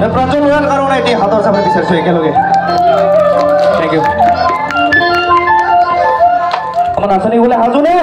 হোৱাৰ কাৰণে এতিয়া হাতৰ চাপে বিচাৰিছোঁ একেলগে। থেংক ইউ আমাৰ নাচনী বোলে সাজুনে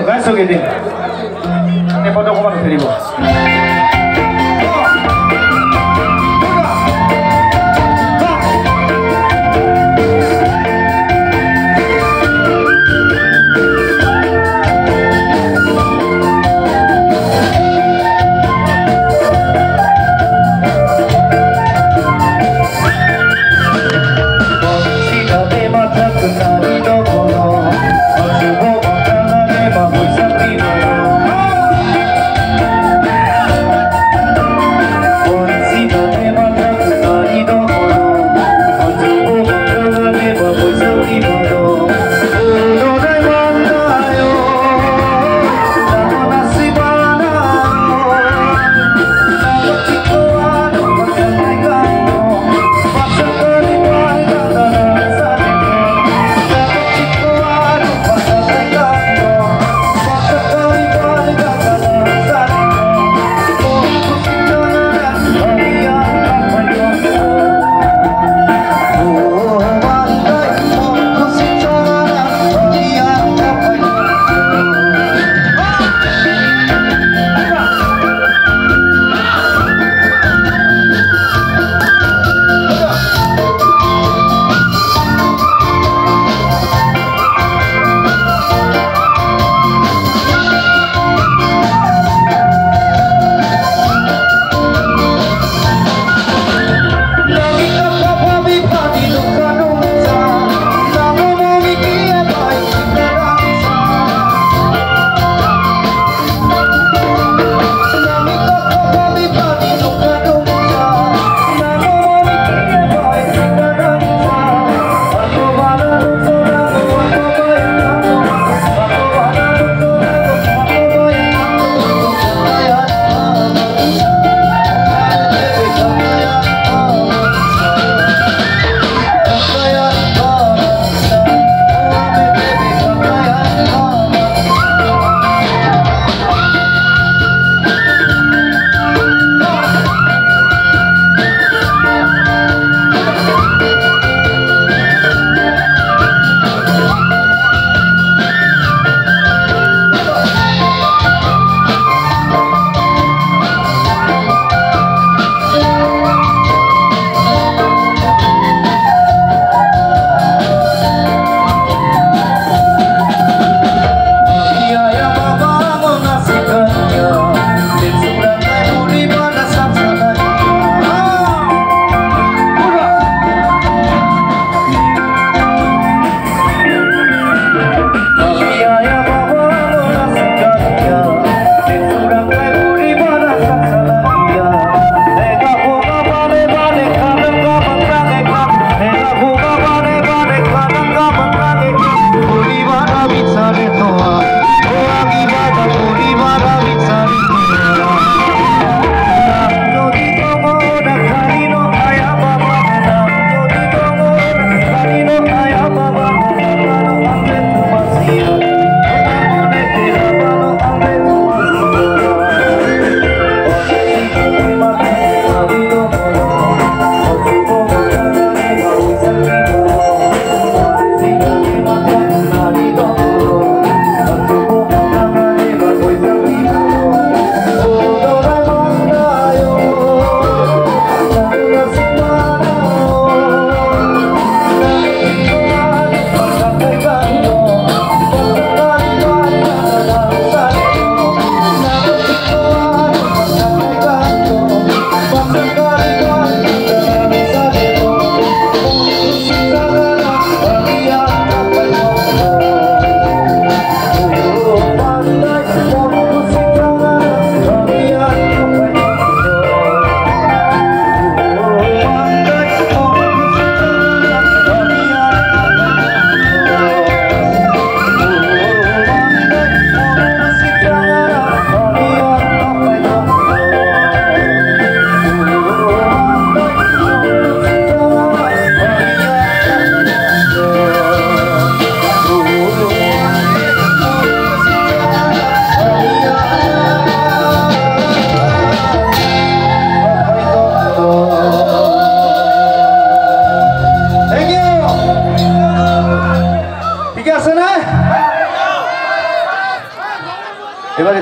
ευχαριστώ και την. Είναι πότε ακόμα το θερίβο.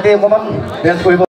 এতিয়া অকণমান ডেন্স কৰিব